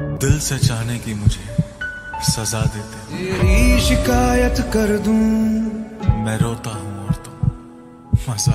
दिल से चाहने की मुझे सजा देते तेरी शिकायत कर दूँ। मैं रोता हूँ और तुम मज़ा